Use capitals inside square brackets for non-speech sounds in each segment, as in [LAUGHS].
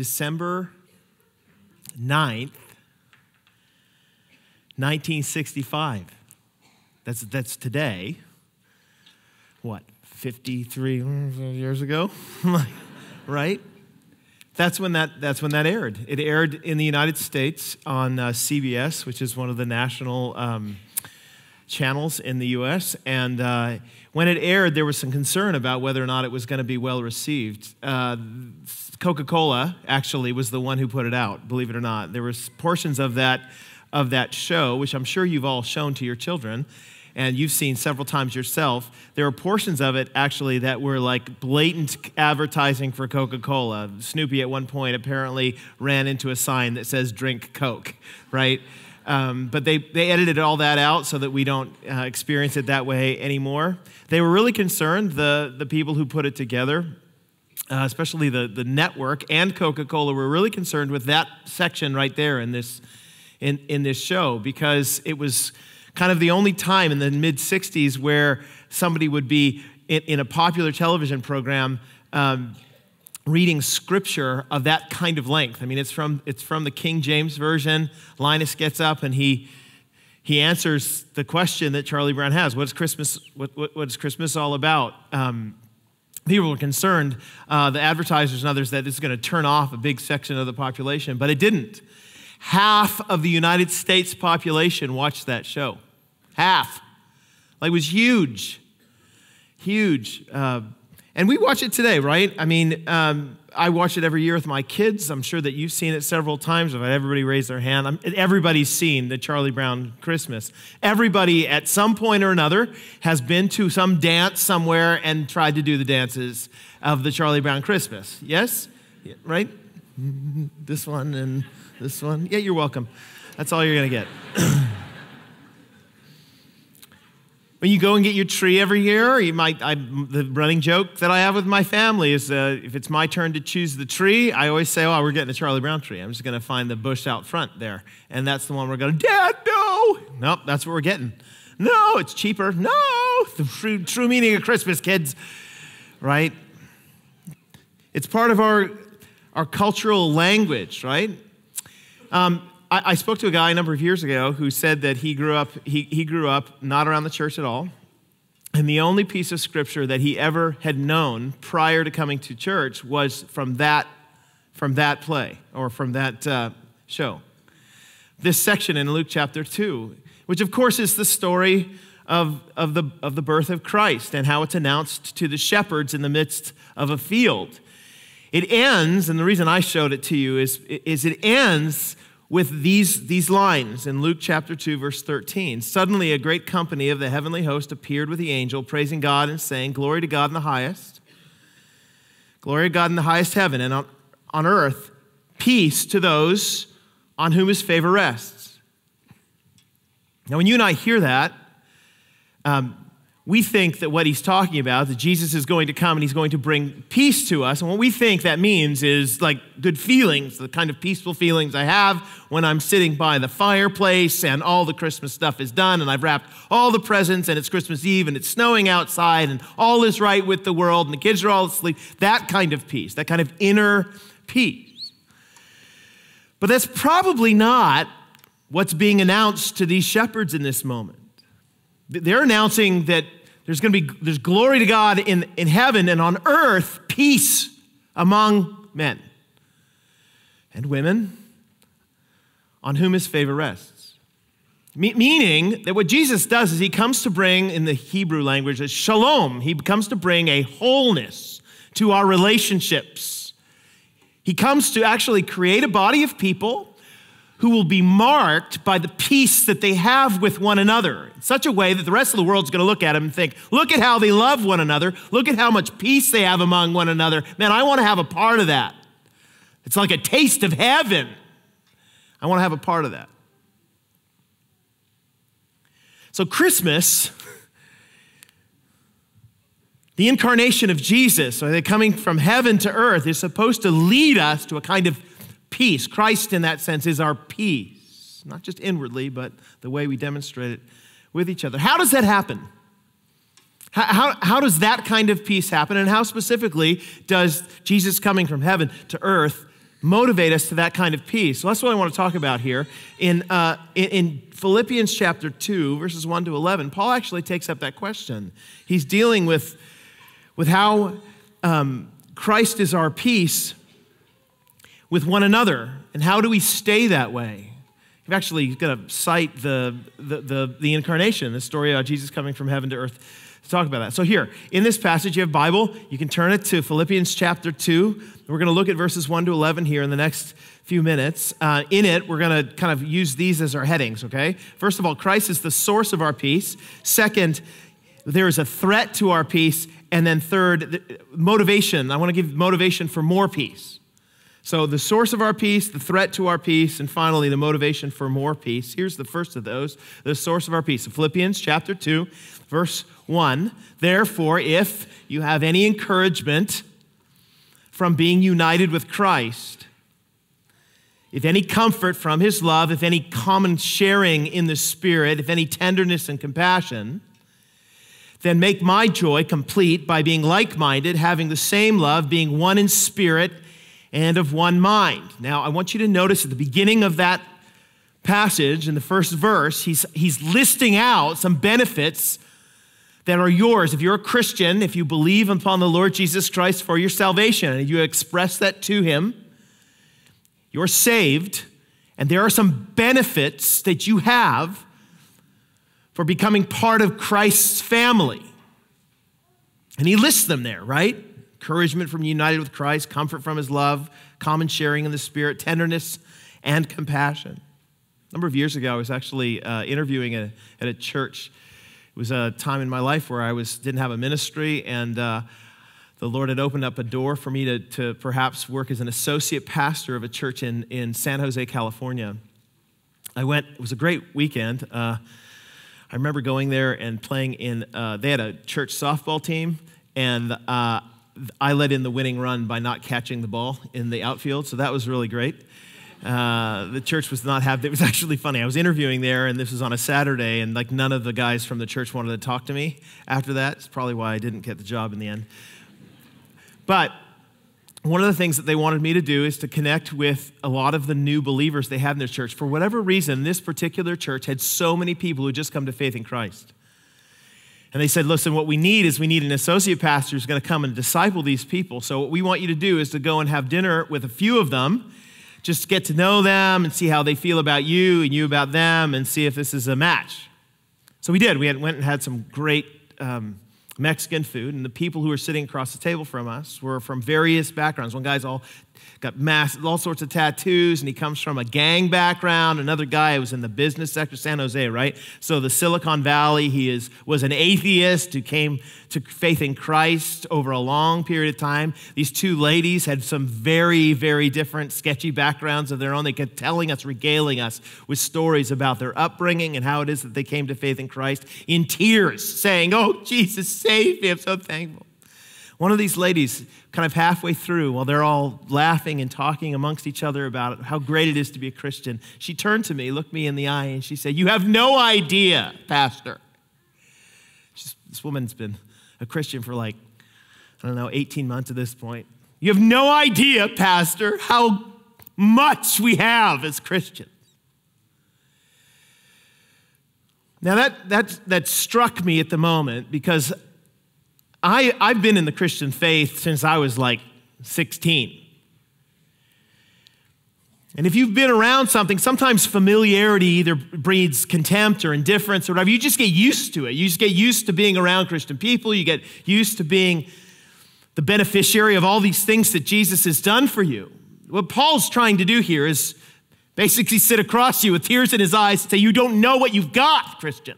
December 9th, 1965. That's, that's today. What, 53 years ago? [LAUGHS] right? That's when that, that's when that aired. It aired in the United States on uh, CBS, which is one of the national um, channels in the US. And uh, when it aired, there was some concern about whether or not it was going to be well received. Uh, Coca Cola actually was the one who put it out, believe it or not. There was portions of that of that show, which I'm sure you've all shown to your children and you've seen several times yourself, there are portions of it actually that were like blatant advertising for Coca Cola. Snoopy at one point apparently ran into a sign that says drink Coke, right? Um, but they, they edited all that out so that we don't uh, experience it that way anymore. They were really concerned, the, the people who put it together, uh, especially the, the network and Coca Cola, were really concerned with that section right there in this in, in this show because it was kind of the only time in the mid 60s where somebody would be in, in a popular television program um, reading scripture of that kind of length. I mean, it's from, it's from the King James Version. Linus gets up and he, he answers the question that Charlie Brown has What is Christmas, what, what, what is Christmas all about? Um, people were concerned, uh, the advertisers and others, that this is going to turn off a big section of the population, but it didn't. Half of the United States population watched that show. Half. Like, it was huge. Huge. Uh, and we watch it today, right? I mean, um, I watch it every year with my kids. I'm sure that you've seen it several times. I've had everybody raise their hand. I'm, everybody's seen the Charlie Brown Christmas. Everybody at some point or another has been to some dance somewhere and tried to do the dances of the Charlie Brown Christmas. Yes? Right? [LAUGHS] This one and this one? Yeah, you're welcome. That's all you're going to get. [CLEARS THROAT] when you go and get your tree every year, you might, I, the running joke that I have with my family is uh, if it's my turn to choose the tree, I always say, oh, we're getting a Charlie Brown tree. I'm just going to find the bush out front there. And that's the one we're going to, Dad, no. Nope, that's what we're getting. No, it's cheaper. No, the true, true meaning of Christmas, kids, right? It's part of our, our cultural language, right? Um, I, I, spoke to a guy a number of years ago who said that he grew up he, he grew up not around the church at all, and the only piece of scripture that he ever had known prior to coming to church was from that from that play or from that uh, show. This section in Luke chapter two, which of course is the story of, of, the, of the birth of Christ and how it's announced to the shepherds in the midst of a field. It ends, and the reason I showed it to you is, is it ends with these, these lines in Luke chapter 2, verse 13. Suddenly, a great company of the heavenly host appeared with the angel, praising God and saying, Glory to God in the highest. Glory to God in the highest heaven, and on, on earth, peace to those on whom his favor rests. Now, when you and I hear that, um, we think that what he's talking about, that Jesus is going to come and he's going to bring peace to us. And what we think that means is like good feelings, the kind of peaceful feelings I have when I'm sitting by the fireplace and all the Christmas stuff is done and I've wrapped all the presents and it's Christmas Eve and it's snowing outside and all is right with the world and the kids are all asleep. That kind of peace, that kind of inner peace. But that's probably not what's being announced to these shepherds in this moment. They're announcing that there's going to be there's glory to God in, in heaven and on earth, peace among men and women on whom his favor rests. Me- meaning that what Jesus does is he comes to bring, in the Hebrew language, a shalom. He comes to bring a wholeness to our relationships. He comes to actually create a body of people who will be marked by the peace that they have with one another in such a way that the rest of the world's going to look at them and think, look at how they love one another. Look at how much peace they have among one another. Man, I want to have a part of that. It's like a taste of heaven. I want to have a part of that. So, Christmas, [LAUGHS] the incarnation of Jesus, or the coming from heaven to earth, is supposed to lead us to a kind of peace. Christ, in that sense, is our peace, not just inwardly, but the way we demonstrate it with each other. How does that happen? How, how, how, does that kind of peace happen? And how specifically does Jesus coming from heaven to earth motivate us to that kind of peace. So that's what I want to talk about here. In, uh, in, in, Philippians chapter 2, verses 1 to 11, Paul actually takes up that question. He's dealing with, with how um, Christ is our peace with one another, and how do we stay that way? He's actually going to cite the, the, the, the incarnation, the story of Jesus coming from heaven to earth to talk about that. So here, in this passage, you have Bible. You can turn it to Philippians chapter 2. We're going to look at verses 1 to 11 here in the next few minutes. Uh, in it, we're going to kind of use these as our headings, okay? First of all, Christ is the source of our peace. Second, there is a threat to our peace. And then third, motivation. I want to give motivation for more peace. So, the source of our peace, the threat to our peace, and finally, the motivation for more peace. Here's the first of those the source of our peace. Philippians chapter 2, verse 1. Therefore, if you have any encouragement from being united with Christ, if any comfort from his love, if any common sharing in the Spirit, if any tenderness and compassion, then make my joy complete by being like minded, having the same love, being one in spirit and of one mind. Now, I want you to notice at the beginning of that passage, in the first verse, he's, he's listing out some benefits that are yours. If you're a Christian, if you believe upon the Lord Jesus Christ for your salvation, and you express that to him, you're saved, and there are some benefits that you have for becoming part of Christ's family. And he lists them there, right? Encouragement from united with Christ, comfort from his love, common sharing in the Spirit, tenderness and compassion. A number of years ago, I was actually uh, interviewing a, at a church. It was a time in my life where I was, didn't have a ministry, and uh, the Lord had opened up a door for me to, to perhaps work as an associate pastor of a church in, in San Jose, California. I went, it was a great weekend. Uh, I remember going there and playing in, uh, they had a church softball team, and uh, I led in the winning run by not catching the ball in the outfield, so that was really great. Uh, the church was not have. [LAUGHS] It was actually funny. I was interviewing there, and this was on a Saturday, and like none of the guys from the church wanted to talk to me after that. It's probably why I didn't get the job in the end. But one of the things that they wanted me to do is to connect with a lot of the new believers they had in their church. For whatever reason, this particular church had so many people who just come to faith in Christ. And they said, listen, what we need is we need an associate pastor who's going to come and disciple these people. So, what we want you to do is to go and have dinner with a few of them, just get to know them and see how they feel about you and you about them and see if this is a match. So, we did. We went and had some great um, Mexican food, and the people who were sitting across the table from us were from various backgrounds. One guy's all got mass, all sorts of tattoos, and he comes from a gang background. Another guy who was in the business sector, San Jose, right? So the Silicon Valley, he is was an atheist who came to faith in Christ over a long period of time. These two ladies had some very, very different, sketchy backgrounds of their own. They kept telling us, regaling us with stories about their upbringing and how it is that they came to faith in Christ in tears, saying, "Oh, Jesus, save me! I'm so thankful." One of these ladies, kind of halfway through, while they're all laughing and talking amongst each other about how great it is to be a Christian, she turned to me, looked me in the eye, and she said, You have no idea, Pastor. She's, this woman's been a Christian for like, I don't know, 18 months at this point. You have no idea, Pastor, how much we have as Christians. Now, that, that, that struck me at the moment because I, I've been in the Christian faith since I was like 16. And if you've been around something, sometimes familiarity either breeds contempt or indifference or whatever. You just get used to it. You just get used to being around Christian people. You get used to being the beneficiary of all these things that Jesus has done for you. What Paul's trying to do here is basically sit across you with tears in his eyes and say, You don't know what you've got, Christian.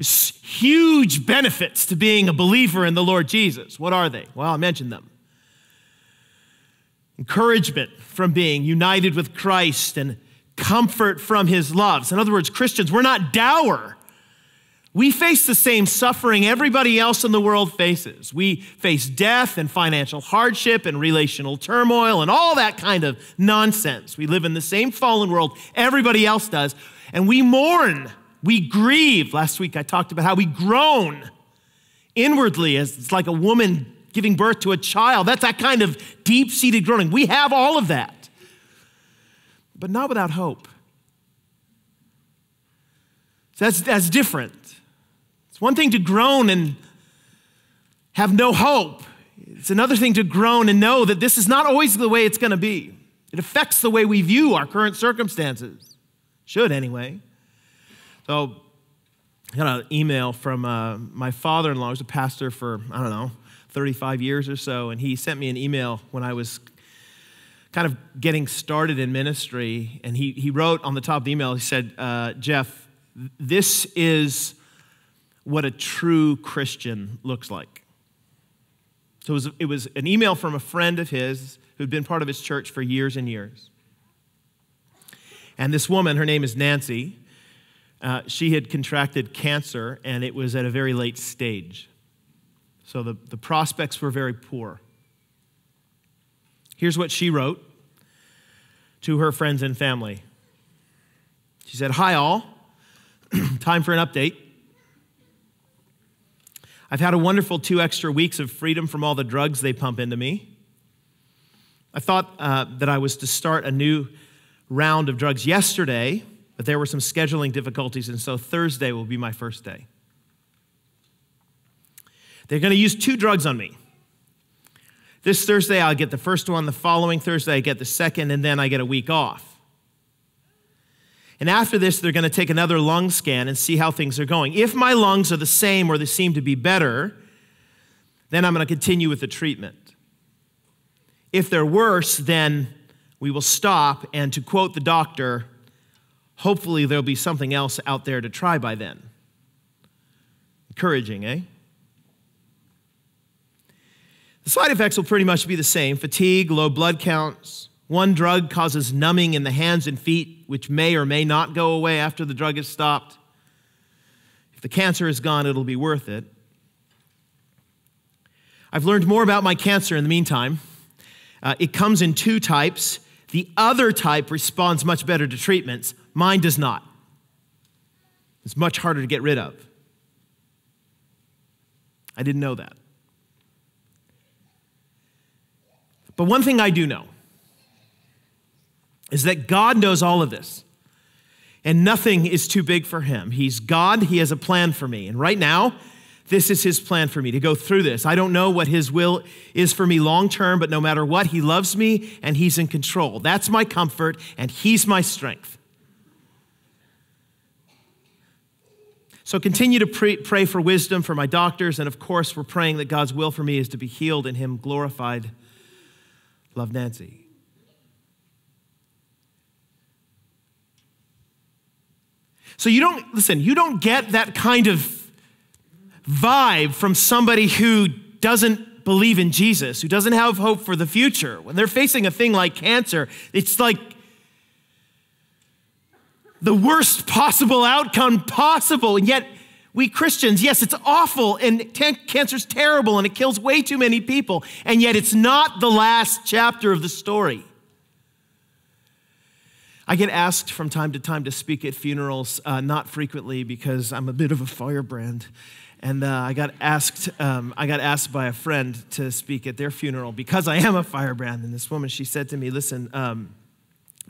There's huge benefits to being a believer in the Lord Jesus. What are they? Well, I mentioned them. Encouragement from being united with Christ and comfort from his loves. In other words, Christians, we're not dour. We face the same suffering everybody else in the world faces. We face death and financial hardship and relational turmoil and all that kind of nonsense. We live in the same fallen world everybody else does, and we mourn we grieve. Last week I talked about how we groan inwardly as it's like a woman giving birth to a child. That's that kind of deep seated groaning. We have all of that, but not without hope. So that's, that's different. It's one thing to groan and have no hope. It's another thing to groan and know that this is not always the way it's going to be. It affects the way we view our current circumstances. Should, anyway. So, I got an email from uh, my father in law, who's a pastor for, I don't know, 35 years or so, and he sent me an email when I was kind of getting started in ministry. And he, he wrote on the top of the email, he said, uh, Jeff, this is what a true Christian looks like. So it was, it was an email from a friend of his who'd been part of his church for years and years. And this woman, her name is Nancy, uh, she had contracted cancer and it was at a very late stage. So the, the prospects were very poor. Here's what she wrote to her friends and family. She said, Hi, all. [CLEARS THROAT] Time for an update. I've had a wonderful two extra weeks of freedom from all the drugs they pump into me. I thought uh, that I was to start a new round of drugs yesterday, but there were some scheduling difficulties, and so Thursday will be my first day. They're going to use two drugs on me. This Thursday, I'll get the first one. The following Thursday, I get the second, and then I get a week off. And after this, they're going to take another lung scan and see how things are going. If my lungs are the same or they seem to be better, then I'm going to continue with the treatment. If they're worse, then we will stop. And to quote the doctor, hopefully there'll be something else out there to try by then. Encouraging, eh? The side effects will pretty much be the same fatigue, low blood counts, one drug causes numbing in the hands and feet, which may or may not go away after the drug is stopped. If the cancer is gone, it'll be worth it. I've learned more about my cancer in the meantime. Uh, it comes in two types. The other type responds much better to treatments, mine does not. It's much harder to get rid of. I didn't know that. But one thing I do know is that God knows all of this. And nothing is too big for him. He's God, he has a plan for me. And right now, this is his plan for me to go through this. I don't know what his will is for me long term, but no matter what, he loves me and he's in control. That's my comfort and he's my strength. So continue to pray, pray, for wisdom for my doctors, and of course, we're praying that God's will for me is to be healed and Him glorified. Love Nancy. So you don't, listen, you don't get that kind of vibe from somebody who doesn't believe in Jesus, who doesn't have hope for the future. When they're facing a thing like cancer, it's like the worst possible outcome possible. And yet, we Christians, yes, it's awful and cancer's terrible and it kills way too many people. And yet, it's not the last chapter of the story. I get asked from time to time to speak at funerals, uh, not frequently because I'm a bit of a firebrand. And uh, I, got asked, um, I got asked by a friend to speak at their funeral because I am a firebrand. And this woman, she said to me, Listen, um,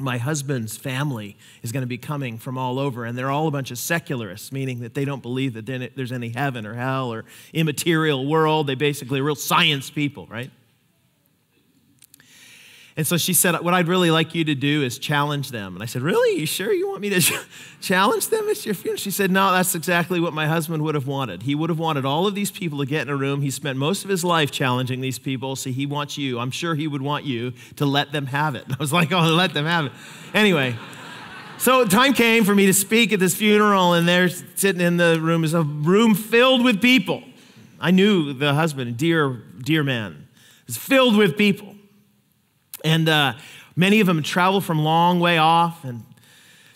my husband's family is going to be coming from all over, and they're all a bunch of secularists, meaning that they don't believe that there's any heaven or hell or immaterial world. They basically are real science people, right? And so she said, What I'd really like you to do is challenge them. And I said, Really? You sure you want me to [LAUGHS] challenge them? It's your funeral. She said, No, that's exactly what my husband would have wanted. He would have wanted all of these people to get in a room. He spent most of his life challenging these people, so he wants you. I'm sure he would want you to let them have it. And [LAUGHS] I was like, Oh, let them have it. Anyway. So time came for me to speak at this funeral, and there sitting in the room is a room filled with people. I knew the husband, dear, dear man, is filled with people. And uh, many of them traveled from long way off and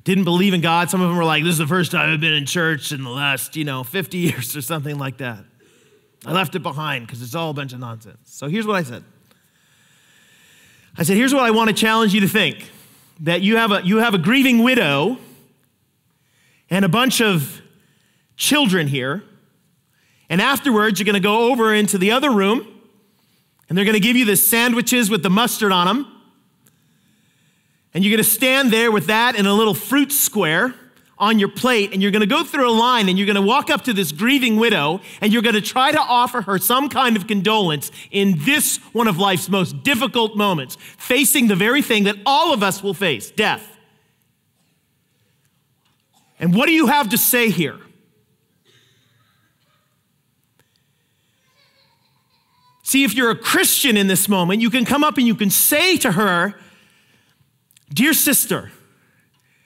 didn't believe in God. Some of them were like, this is the first time I've been in church in the last, you know, 50 [LAUGHS] years or something like that. I left it behind because it's all a bunch of nonsense. So here's what I said. I said, here's what I want to challenge you to think that you have a, you have a grieving widow and a bunch of children here. And afterwards, you're going to go over into the other room And they're going to give you the sandwiches with the mustard on them. And you're going to stand there with that and a little fruit square on your plate, and you're going to go through a line and you're going to walk up to this grieving widow and you're going to try to offer her some kind of condolence in this one of life's most difficult moments, facing the very thing that all of us will face death. And what do you have to say here? See, if you're a Christian in this moment, you can come up and you can say to her, Dear sister,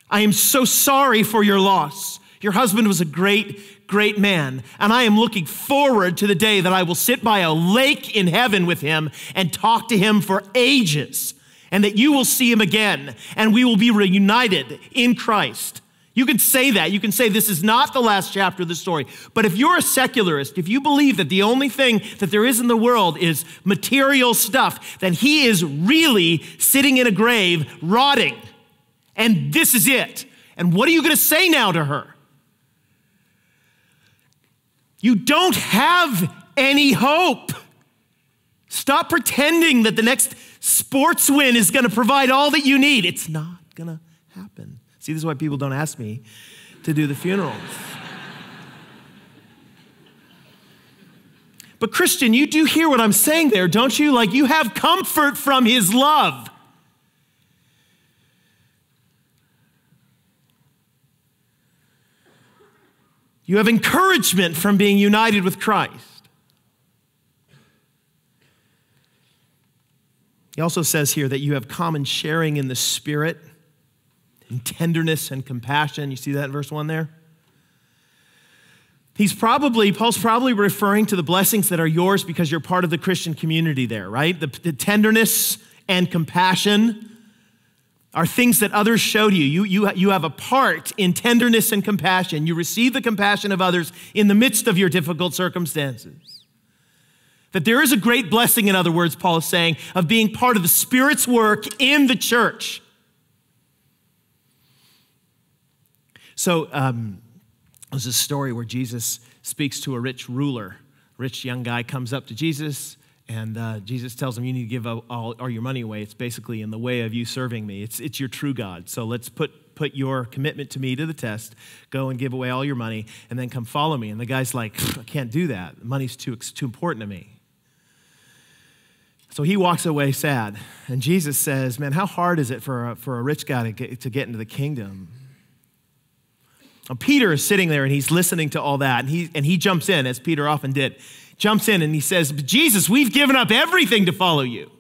I am so sorry for your loss. Your husband was a great, great man, and I am looking forward to the day that I will sit by a lake in heaven with him and talk to him for ages, and that you will see him again, and we will be reunited in Christ. You can say that. You can say this is not the last chapter of the story. But if you're a secularist, if you believe that the only thing that there is in the world is material stuff, then he is really sitting in a grave, rotting. And this is it. And what are you going to say now to her? You don't have any hope. Stop pretending that the next sports win is going to provide all that you need. It's not going to happen. See, this is why people don't ask me to do the funerals. but, Christian, you do hear what I'm saying there, don't you? Like, you have comfort from his love. You have encouragement from being united with Christ. He also says here that you have common sharing in the Spirit and tenderness and compassion. You see that in verse 1 there? He's probably, Paul's probably referring to the blessings that are yours because you're part of the Christian community there, right? The, the tenderness and compassion are things that others show to you. You, you. you have a part in tenderness and compassion. You receive the compassion of others in the midst of your difficult circumstances. That there is a great blessing, in other words, Paul is saying, of being part of the Spirit's work in the church. So um, there's a story where Jesus speaks to a rich ruler. Rich young guy comes up to Jesus, and uh, Jesus tells him, You need to give all, all, your money away. It's basically in the way of you serving me. It's, it's your true God. So let's put, put your commitment to me to the test. Go and give away all your money, and then come follow me. And the guy's like, I can't do that. Money's too, too important to me. So he walks away sad. And Jesus says, Man, how hard is it for a, for a rich guy to get, to get into the kingdom? Peter is sitting there and he's listening to all that, and he, and he jumps in, as Peter often did. Jumps in and he says, Jesus, we've given up everything to follow you.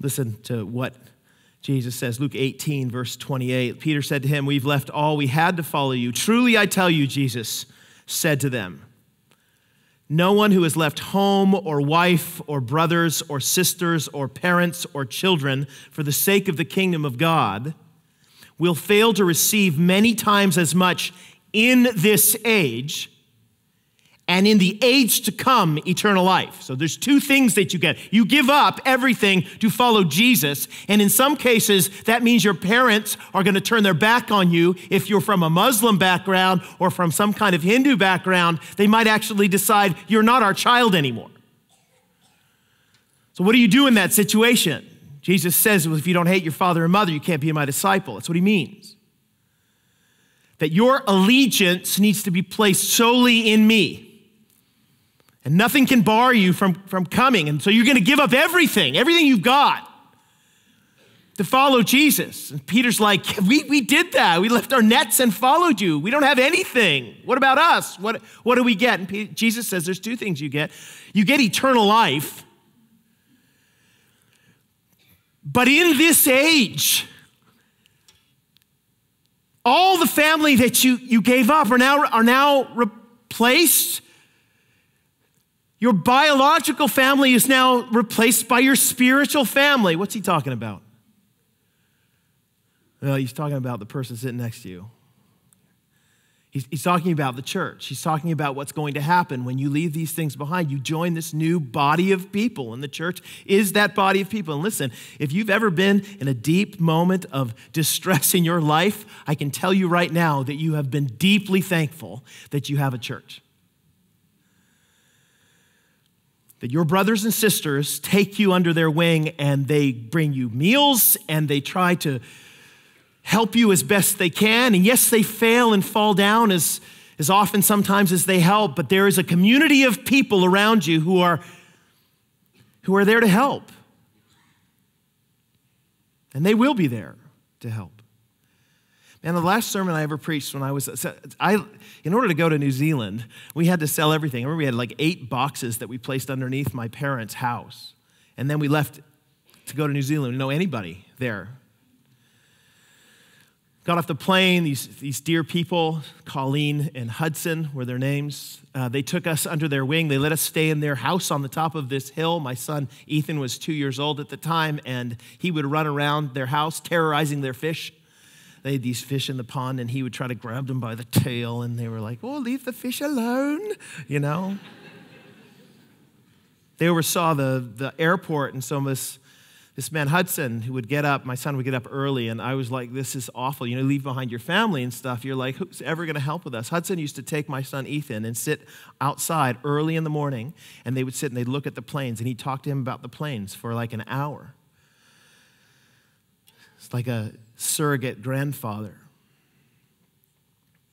Listen to what Jesus says, Luke 18, verse 28. Peter said to him, We've left all we had to follow you. Truly I tell you, Jesus said to them, No one who has left home or wife or brothers or sisters or parents or children for the sake of the kingdom of God will fail to receive many times as much in this age and in the age to come eternal life. So there's two things that you get. You give up everything to follow Jesus, and in some cases that means your parents are going to turn their back on you if you're from a Muslim background or from some kind of Hindu background, they might actually decide you're not our child anymore. So what do you do in that situation? Jesus says, well, if you don't hate your father and mother, you can't be my disciple. That's what he means. That your allegiance needs to be placed solely in me. And nothing can bar you from, from coming. And so you're going to give up everything, everything you've got to follow Jesus. And Peter's like, [LAUGHS] we, we did that. We left our nets and followed you. We don't have anything. What about us? What, what do we get? And Jesus says there's two things you get you get eternal life but in this age, all the family that you, you gave up are now, are now replaced. Your biological family is now replaced by your spiritual family. What's he talking about? Well, he's talking about the person sitting next to you. He's, he's, talking about the church. He's talking about what's going to happen when you leave these things behind. You join this new body of people, and the church is that body of people. And listen, if you've ever been in a deep moment of distress in your life, I can tell you right now that you have been deeply thankful that you have a church. that your brothers and sisters take you under their wing and they bring you meals and they try to help you as best they can. And yes, they fail and fall down as, as often sometimes as they help, but there is a community of people around you who are, who are there to help. And they will be there to help. And the last sermon I ever preached when I was, I, in order to go to New Zealand, we had to sell everything. I remember we had like eight boxes that we placed underneath my parents' house. And then we left to go to New Zealand. We didn't know anybody there. Got off the plane, these, these dear people, Colleen and Hudson were their names. Uh, they took us under their wing. They let us stay in their house on the top of this hill. My son Ethan was two years old at the time, and he would run around their house terrorizing their fish they had these fish in the pond and he would try to grab them by the tail and they were like, oh, leave the fish alone, you know? [LAUGHS] they oversaw the, the airport and so this, this man Hudson who would get up, my son would get up early and I was like, this is awful. You know, leave behind your family and stuff. You're like, who's ever going to help with us? Hudson used to take my son Ethan and sit outside early in the morning and they would sit and they'd look at the planes and he'd talk to him about the planes for like an hour. It's like a surrogate grandfather.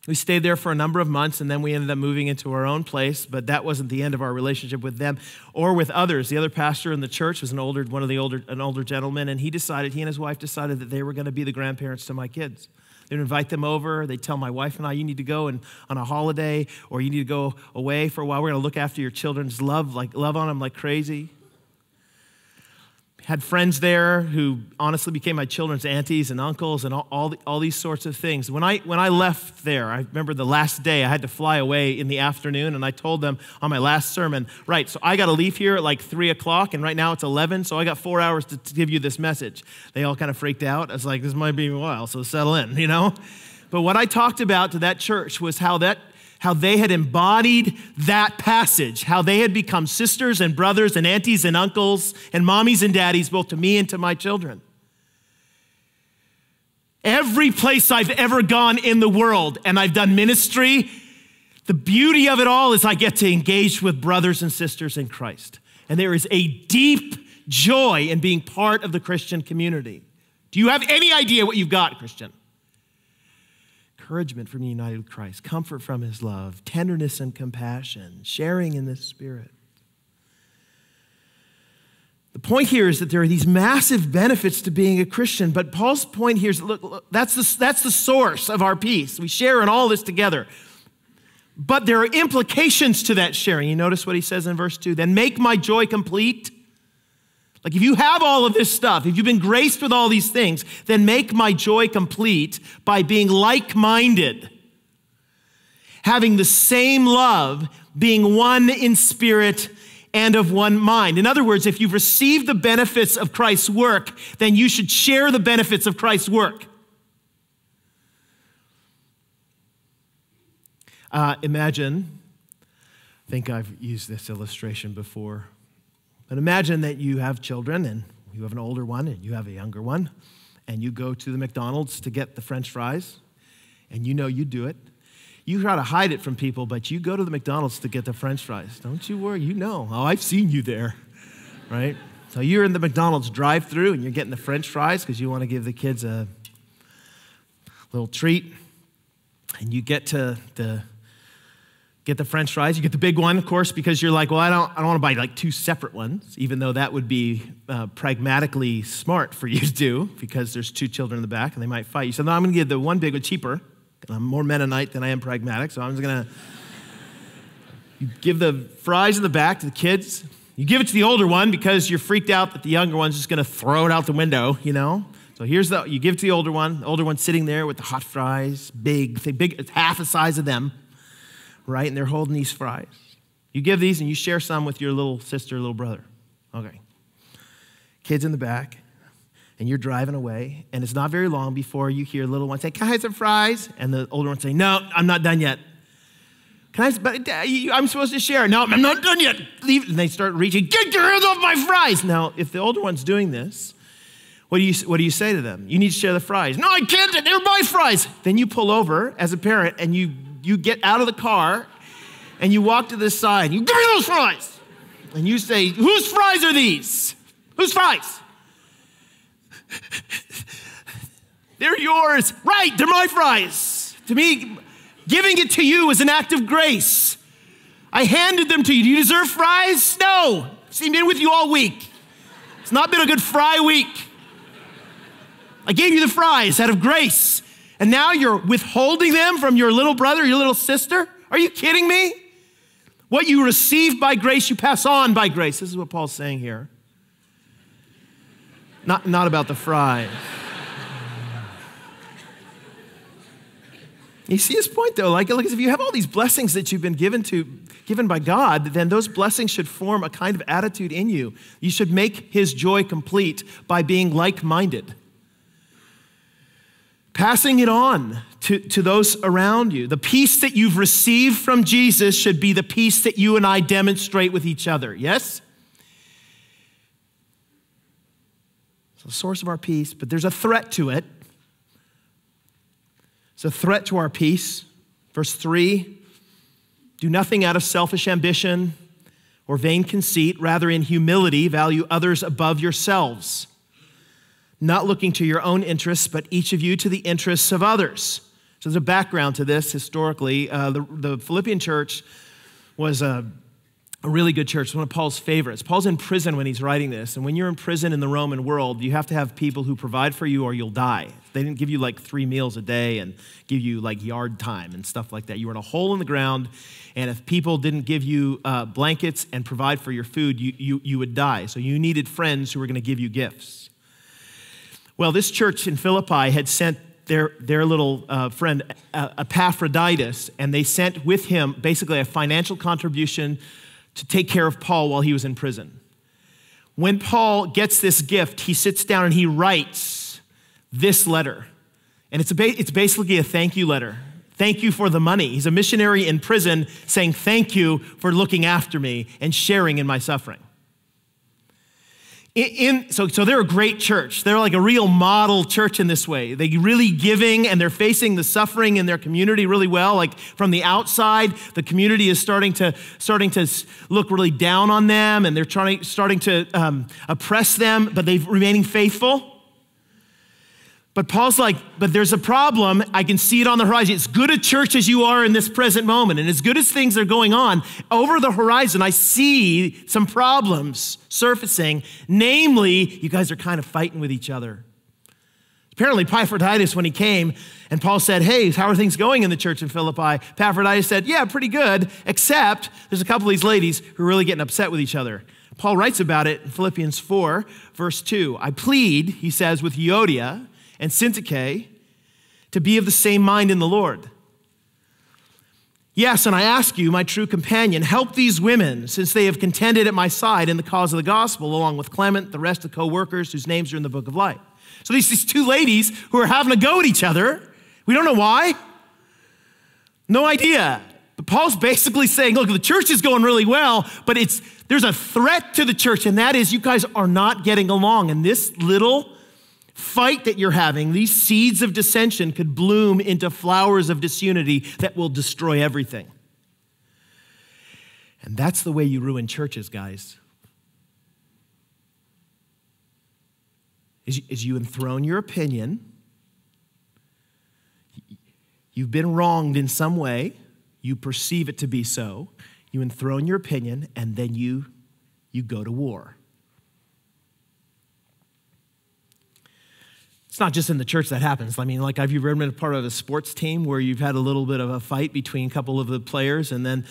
We stayed there for a number of months and then we ended up moving into our own place, but that wasn't the end of our relationship with them or with others. The other pastor in the church was an older, one of the older, an older gentleman, and he decided, he and his wife decided that they were going to be the grandparents to my kids. They'd invite them over. They'd tell my wife and I, you need to go and, on a holiday or you need to go away for a while. We're going to look after your children's love, like love on them like crazy had friends there who honestly became my children's aunties and uncles and all, all, all, these sorts of things. When I, when I left there, I remember the last day I had to fly away in the afternoon, and I told them on my last sermon, right, so I got to leave here at like 3 o'clock, and right now it's 11, so I got four hours to, to give you this message. They all kind of freaked out. I was like, this might be a while, so settle in, [LAUGHS] you know? But what I talked about to that church was how that how they had embodied that passage, how they had become sisters and brothers and aunties and uncles and mommies and daddies, both to me and to my children. Every place I've ever gone in the world and I've done ministry, the beauty of it all is I get to engage with brothers and sisters in Christ. And there is a deep joy in being part of the Christian community. Do you have any idea what you've got, Christian? Encouragement from the united with Christ, comfort from his love, tenderness and compassion, sharing in the Spirit. The point here is that there are these massive benefits to being a Christian, but Paul's point here is look, look that's, the, that's the source of our peace. We share in all this together. But there are implications to that sharing. You notice what he says in verse 2 then make my joy complete like, if you have all of this stuff, if you've been graced with all these things, then make my joy complete by being like minded, having the same love, being one in spirit and of one mind. In other words, if you've received the benefits of Christ's work, then you should share the benefits of Christ's work. Uh, imagine, I think I've used this illustration before. But imagine that you have children and you have an older one and you have a younger one, and you go to the McDonald's to get the french fries, and you know you do it. You try to hide it from people, but you go to the McDonald's to get the french fries. Don't you worry, you know. Oh, I've seen you there, right? So you're in the McDonald's drive through and you're getting the french fries because you want to give the kids a little treat. And you get to the get the french fries. You get the big one, of course, because you're like, well, I don't, I don't want to buy like two separate ones, even though that would be uh, pragmatically smart for you to do because there's two children in the back and they might fight you. So now I'm going to give the one big one cheaper. I'm more Mennonite than I am pragmatic, so I'm just going to give the fries in the back to the kids. You give it to the older one because you're freaked out that the younger one's just going to throw it out the window, you know? So here's the, you give it to the older one. The older one's sitting there with the hot fries, big, big, it's half the size of them right? And they're holding these fries. You give these and you share some with your little sister, little brother. Okay. Kids in the back, and you're driving away, and it's not very long before you hear little one say, Can I have some fries? And the older one say, No, I'm not done yet. Can I, but I'm supposed to share. No, I'm not done yet. Leave. And they start reaching, Get your hands off my fries. Now, if the older one's doing this, what do, you, what do you say to them? You need to share the fries. No, I can't. They're my fries. Then you pull over as a parent and you you get out of the car and you walk to the side. You give me those fries. and you say, Whose fries are these? Whose fries? [LAUGHS] they're yours. Right, they're my fries. To me, giving it to you is an act of grace. I handed them to you. Do you deserve fries? No. I've been with you all week. It's not been a good fry week. I gave you the fries out of grace, and now you're withholding them from your little brother, your little sister? Are you kidding me? What you receive by grace, you pass on by grace. This is what Paul's saying here. Not, not about the fries. You see his point though, like, like if you have all these blessings that you've been given to, given by God, then those blessings should form a kind of attitude in you. You should make his joy complete by being like-minded. Passing it on to, to those around you. The peace that you've received from Jesus should be the peace that you and I demonstrate with each other. Yes? It's the source of our peace, but there's a threat to it. It's a threat to our peace. Verse 3 Do nothing out of selfish ambition or vain conceit, rather, in humility, value others above yourselves, not looking to your own interests, but each of you to the interests of others. So there's a background to this historically. Uh, the, the Philippian church was a a really good church, one of Paul's favorites. Paul's in prison when he's writing this. And when you're in prison in the Roman world, you have to have people who provide for you or you'll die. They didn't give you like three meals a day and give you like yard time and stuff like that. You were in a hole in the ground. And if people didn't give you uh, blankets and provide for your food, you, you, you would die. So you needed friends who were going to give you gifts. Well, this church in Philippi had sent their, their little uh, friend uh, Epaphroditus, and they sent with him basically a financial contribution to take care of Paul while he was in prison. When Paul gets this gift, he sits down and he writes this letter. And it's, a ba- it's basically a thank you letter. Thank you for the money. He's a missionary in prison saying, Thank you for looking after me and sharing in my suffering. In, so, so they're a great church. They're like a real model church in this way. They really giving and they're facing the suffering in their community really well. Like from the outside, the community is starting to starting to look really down on them, and they're trying starting to um, oppress them, but they're remaining faithful. But Paul's like, but there's a problem. I can see it on the horizon. As good a church as you are in this present moment, and as good as things are going on, over the horizon, I see some problems surfacing. Namely, you guys are kind of fighting with each other. Apparently, Epaphroditus, when he came, and Paul said, Hey, how are things going in the church in Philippi? Epaphroditus said, Yeah, pretty good, except there's a couple of these ladies who are really getting upset with each other. Paul writes about it in Philippians 4, verse 2. I plead, he says, with Euodia and Syntyche to be of the same mind in the Lord. Yes, and I ask you, my true companion, help these women, since they have contended at my side in the cause of the gospel, along with Clement, the rest of the co workers whose names are in the book of life. So these, these two ladies who are having a go at each other, we don't know why. No idea. But Paul's basically saying, look, the church is going really well, but it's there's a threat to the church, and that is you guys are not getting along. And this little fight that you're having, these seeds of dissension could bloom into flowers of disunity that will destroy everything. And that's the way you ruin churches, guys. Is, you enthrone your opinion. You've been wronged in some way. You perceive it to be so. You enthrone your opinion, and then you, you go to war. It's not just in the church that happens. I mean, like, have you ever been a part of a sports team where you've had a little bit of a fight between a couple of the players and then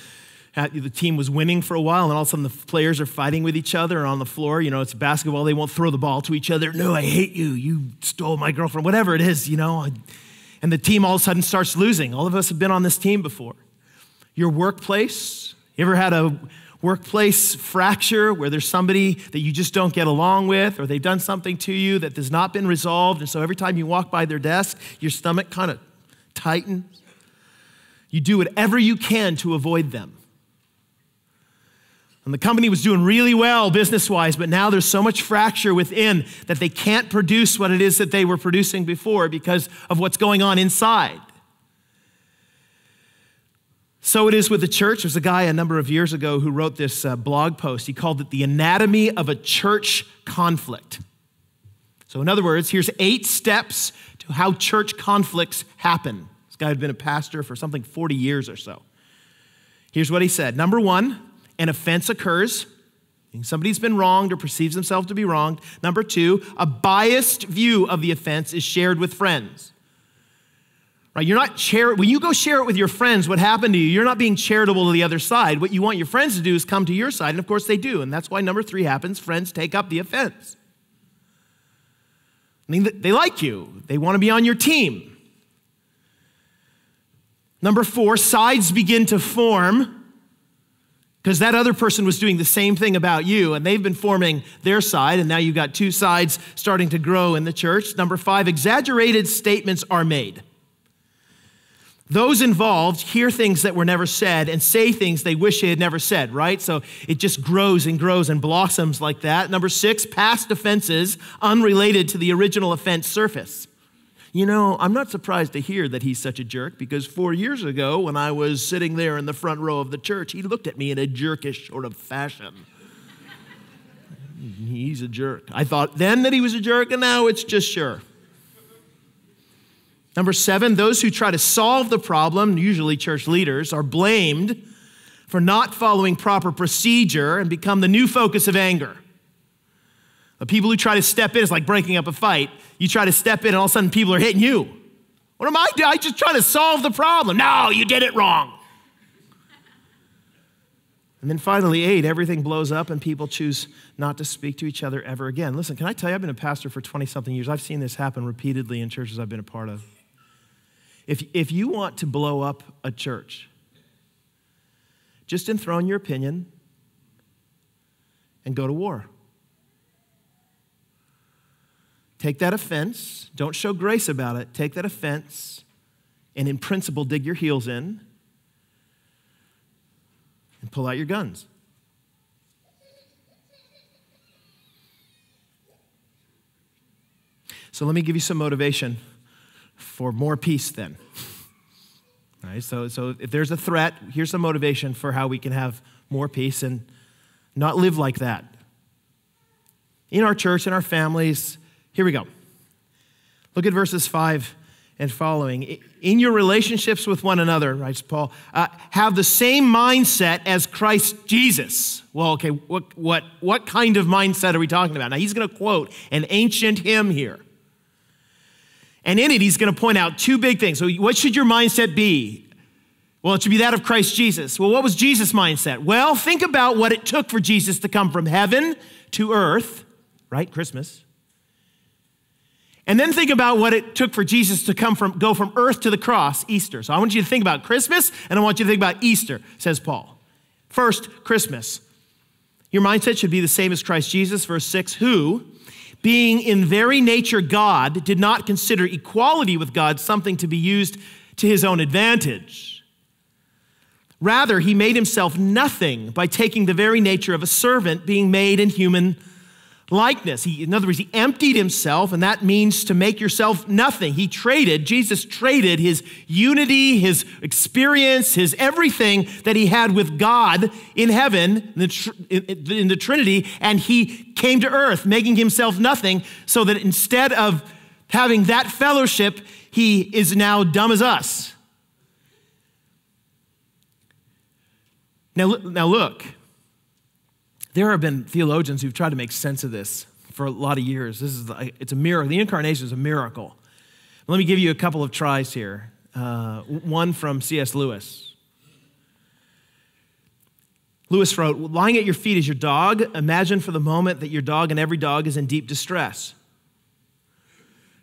the team was winning for a while and all of a sudden the players are fighting with each other on the floor. You know, it's basketball. They won't throw the ball to each other. No, I hate you. You stole my girlfriend, whatever it is, you know. And the team all of a sudden starts losing. All of us have been on this team before. Your workplace, you ever had a workplace fracture where there's somebody that you just don't get along with, or they've done something to you that has not been resolved. And so every time you walk by their desk, your stomach kind of tightens. You do whatever you can to avoid them. And the company was doing really well business wise, but now there's so much fracture within that they can't produce what it is that they were producing before because of what's going on inside. So it is with the church. There's a guy a number of years ago who wrote this uh, blog post. He called it The Anatomy of a Church Conflict. So, in other words, here's eight steps to how church conflicts happen. This guy had been a pastor for something 40 years or so. Here's what he said Number one, an offense occurs. Somebody's been wronged or perceives themselves to be wronged. Number two, a biased view of the offense is shared with friends. Right? You're not char- when you go share it with your friends, what happened to you, you're not being charitable to the other side. What you want your friends to do is come to your side, and of course they do. And that's why number three happens friends take up the offense. I mean, they like you, they want to be on your team. Number four, sides begin to form because that other person was doing the same thing about you, and they've been forming their side, and now you've got two sides starting to grow in the church. Number five, exaggerated statements are made. Those involved hear things that were never said and say things they wish they had never said, right? So it just grows and grows and blossoms like that. Number six, past offenses unrelated to the original offense surface. You know, I'm not surprised to hear that he's such a jerk because four years ago, when I was sitting there in the front row of the church, he looked at me in a jerkish sort of fashion. [LAUGHS] he's a jerk. I thought then that he was a jerk, and now it's just sure. Number seven, those who try to solve the problem, usually church leaders, are blamed for not following proper procedure and become the new focus of anger. The people who try to step in, it's like breaking up a fight. You try to step in, and all of a sudden people are hitting you. What am I doing? I just trying to solve the problem. No, you did it wrong. And then finally, eight, everything blows up and people choose not to speak to each other ever again. Listen, can I tell you, I've been a pastor for 20 something years. I've seen this happen repeatedly in churches I've been a part of. If, if you want to blow up a church, just enthrone your opinion and go to war. Take that offense, don't show grace about it. Take that offense, and in principle, dig your heels in and pull out your guns. So let me give you some motivation for more peace then. Right. so, so if there's a threat, here's some motivation for how we can have more peace and not live like that. In our church, in our families, here we go. Look at verses 5 and following. In your relationships with one another, writes Paul, uh, have the same mindset as Christ Jesus. Well, okay, what, what, what kind of mindset are we talking about? Now, he's going to quote an ancient hymn here. And in it, he's going to point out two big things. So, what should your mindset be? Well, it should be that of Christ Jesus. Well, what was Jesus' mindset? Well, think about what it took for Jesus to come from heaven to earth, right? Christmas. And then think about what it took for Jesus to come from go from earth to the cross, Easter. So I want you to think about Christmas and I want you to think about Easter, says Paul. First, Christmas. Your mindset should be the same as Christ Jesus, verse 6, who being in very nature God, did not consider equality with God something to be used to his own advantage. Rather, he made himself nothing by taking the very nature of a servant, being made in human likeness. He, in other words, he emptied himself, and that means to make yourself nothing. He traded, Jesus traded his unity, his experience, his everything that he had with God in heaven, in the, in the Trinity, and he came to earth, making himself nothing, so that instead of having that fellowship, he is now dumb as us. Now, now look, there have been theologians who've tried to make sense of this for a lot of years. This is it's a miracle. The incarnation is a miracle. Let me give you a couple of tries here. Uh, one from C.S. Lewis. Lewis wrote, Lying at your feet is your dog. Imagine for the moment that your dog and every dog is in deep distress.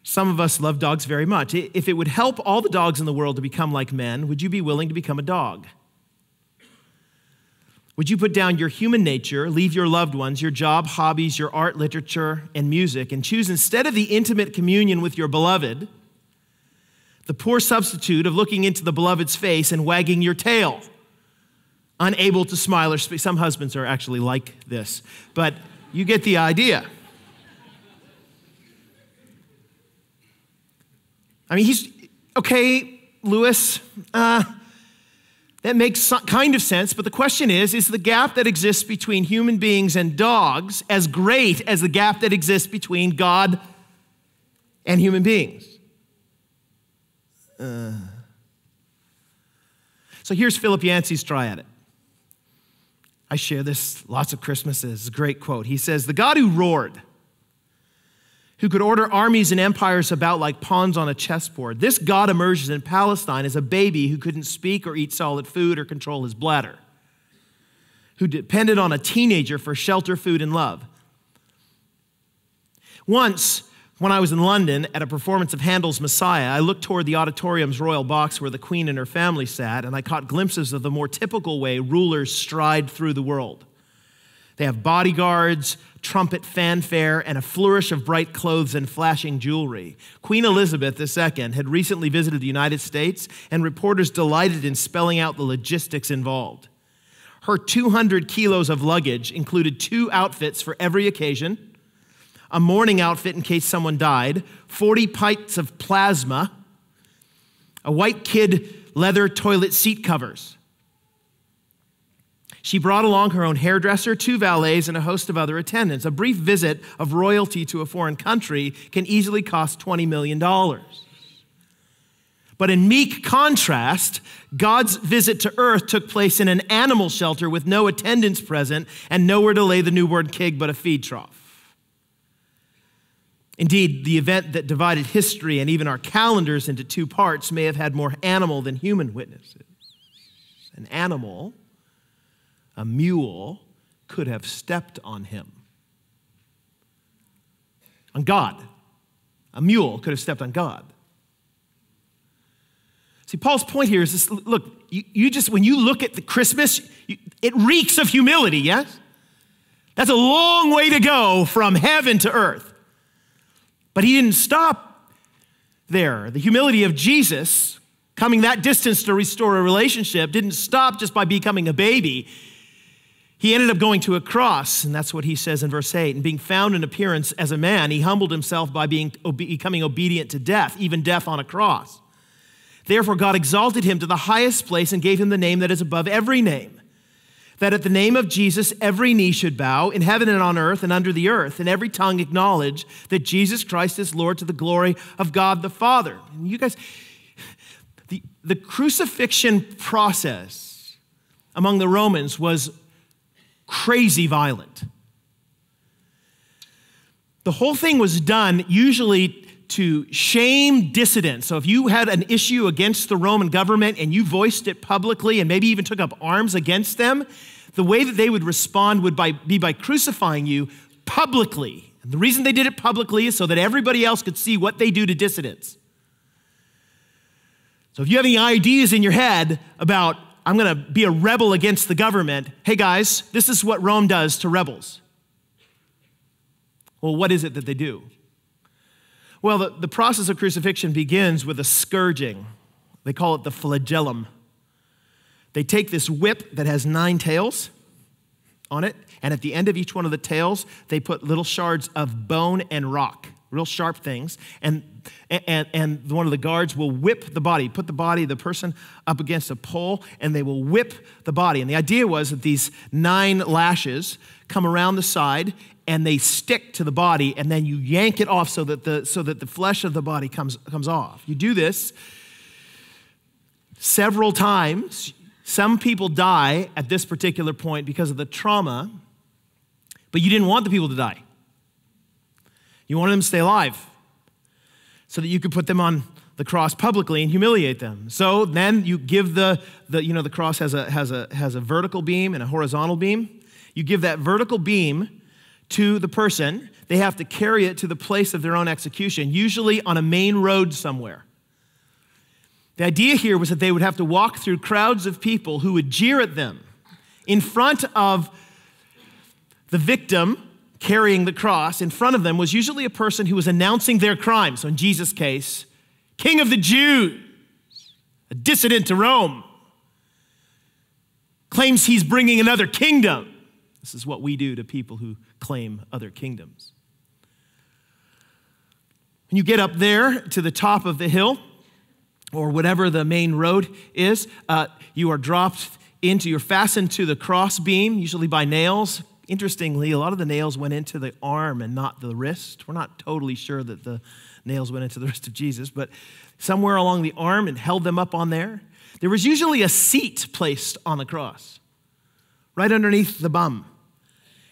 Some of us love dogs very much. If it would help all the dogs in the world to become like men, would you be willing to become a dog? Would you put down your human nature, leave your loved ones, your job, hobbies, your art, literature, and music, and choose instead of the intimate communion with your beloved, the poor substitute of looking into the beloved's face and wagging your tail, unable to smile or speak? Some husbands are actually like this, but you get the idea. I mean, he's okay, Lewis. Uh, That makes kind of sense, but the question is is the gap that exists between human beings and dogs as great as the gap that exists between God and human beings? Uh. So here's Philip Yancey's try at it. I share this lots of Christmases. Great quote. He says, The God who roared, who could order armies and empires about like pawns on a chessboard, this God emerges in Palestine as a baby who couldn't speak or eat solid food or control his bladder, who depended on a teenager for shelter, food, and love. Once, when I was in London at a performance of Handel's Messiah, I looked toward the auditorium's royal box where the Queen and her family sat, and I caught glimpses of the more typical way rulers stride through the world. They have bodyguards, trumpet fanfare, and a flourish of bright clothes and flashing jewelry. Queen Elizabeth II had recently visited the United States, and reporters delighted in spelling out the logistics involved. Her 200 kilos of luggage included two outfits for every occasion a mourning outfit in case someone died, 40 pints of plasma, a white kid leather toilet seat covers. She brought along her own hairdresser, two valets, and a host of other attendants. A brief visit of royalty to a foreign country can easily cost $20 million. But in meek contrast, God's visit to earth took place in an animal shelter with no attendants present and nowhere to lay the newborn kid but a feed trough. Indeed, the event that divided history and even our calendars into two parts may have had more animal than human witnesses. An animal, a mule, could have stepped on him. On God. A mule could have stepped on God. See, Paul's point here is this look, you, you just, when you look at the Christmas, you, it reeks of humility, yes? That's a long way to go from heaven to earth. But he didn't stop there. The humility of Jesus, coming that distance to restore a relationship, didn't stop just by becoming a baby. He ended up going to a cross, and that's what he says in verse 8. And being found in appearance as a man, he humbled himself by being, becoming obedient to death, even death on a cross. Therefore, God exalted him to the highest place and gave him the name that is above every name that at the name of Jesus, every knee should bow in heaven and on earth and under the earth, and every tongue acknowledge that Jesus Christ is Lord to the glory of God the Father. And you guys, the, the crucifixion process among the Romans was crazy violent. The whole thing was done usually to shame dissidents. So if you had an issue against the Roman government and you voiced it publicly and maybe even took up arms against them, the way that they would respond would by, be by crucifying you publicly. And the reason they did it publicly is so that everybody else could see what they do to dissidents. So if you have any ideas in your head about, I'm going to be a rebel against the government, hey guys, this is what Rome does to rebels. Well, what is it that they do? Well, the, the process of crucifixion begins with a scourging. They call it the flagellum. They take this whip that has nine tails on it, and at the end of each one of the tails, they put little shards of bone and rock, real sharp things, and, and, and one of the guards will whip the body, put the body, of the person up against a pole, and they will whip the body. And the idea was that these nine lashes come around the side and they stick to the body and then you yank it off so that the, so that the flesh of the body comes, comes off. You do this several times. Some people die at this particular point because of the trauma, but you didn't want the people to die. You wanted them to stay alive so that you could put them on the cross publicly and humiliate them. So then you give the, the you know, the cross has a, has, a, has a vertical beam and a horizontal beam. You give that vertical beam to the person, they have to carry it to the place of their own execution, usually on a main road somewhere. The idea here was that they would have to walk through crowds of people who would jeer at them in front of the victim carrying the cross. In front of them was usually a person who was announcing their crime. So, in Jesus' case, King of the Jews, a dissident to Rome, claims he's bringing another kingdom. This is what we do to people who claim other kingdoms. When you get up there to the top of the hill, or whatever the main road is, uh, you are dropped into, you're fastened to the cross beam, usually by nails. Interestingly, a lot of the nails went into the arm and not the wrist. We're not totally sure that the nails went into the wrist of Jesus, but somewhere along the arm and held them up on there. There was usually a seat placed on the cross, right underneath the bum.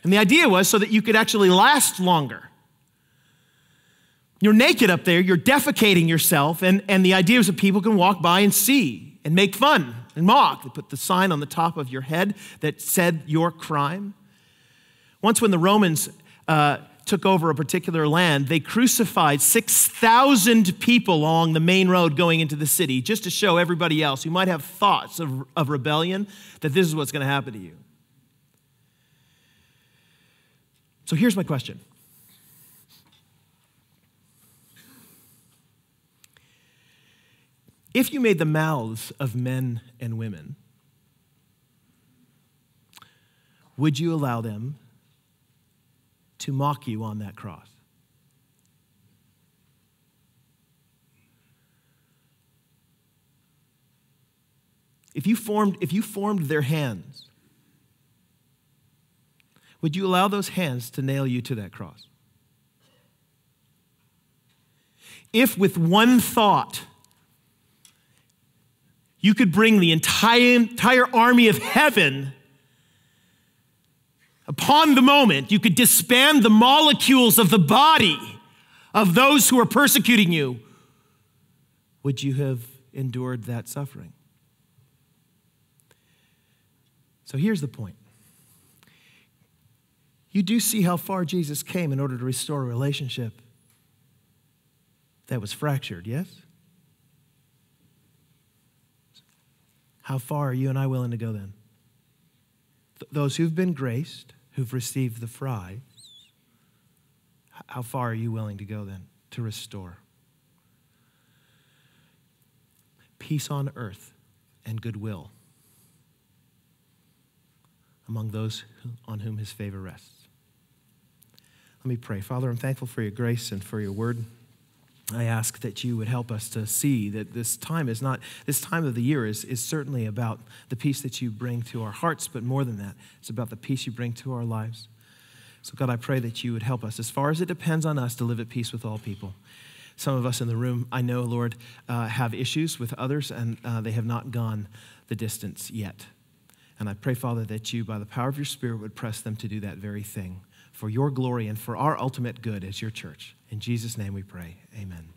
And the idea was so that you could actually last longer. You're naked up there, you're defecating yourself, and, and the idea is that people can walk by and see and make fun and mock. They put the sign on the top of your head that said your crime. Once, when the Romans uh, took over a particular land, they crucified 6,000 people along the main road going into the city just to show everybody else who might have thoughts of, of rebellion that this is what's going to happen to you. So here's my question If you made the mouths of men and women, would you allow them to mock you on that cross? If you formed, if you formed their hands, would you allow those hands to nail you to that cross? If with one thought, you could bring the entire, entire army of heaven upon the moment. You could disband the molecules of the body of those who are persecuting you. Would you have endured that suffering? So here's the point. You do see how far Jesus came in order to restore a relationship that was fractured, yes? How far are you and I willing to go then? Th- those who've been graced, who've received the fry, how far are you willing to go then to restore? Peace on earth and goodwill among those on whom his favor rests. Let me pray. Father, I'm thankful for your grace and for your word. I ask that you would help us to see that this time is not, this time of the year is, is certainly about the peace that you bring to our hearts, but more than that, it's about the peace you bring to our lives. So, God, I pray that you would help us, as far as it depends on us, to live at peace with all people. Some of us in the room, I know, Lord, uh, have issues with others, and uh, they have not gone the distance yet. And I pray, Father, that you, by the power of your Spirit, would press them to do that very thing for your glory and for our ultimate good as your church. In Jesus' name we pray. Amen.